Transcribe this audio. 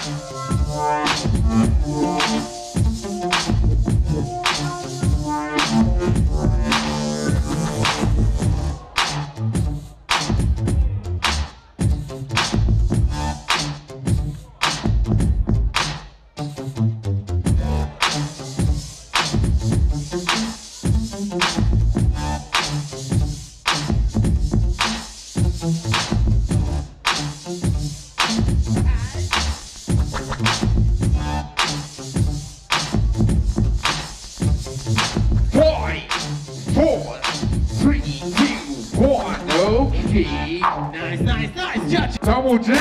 Five, two, one. Okay. Nice, nice, nice. Judge. Double J.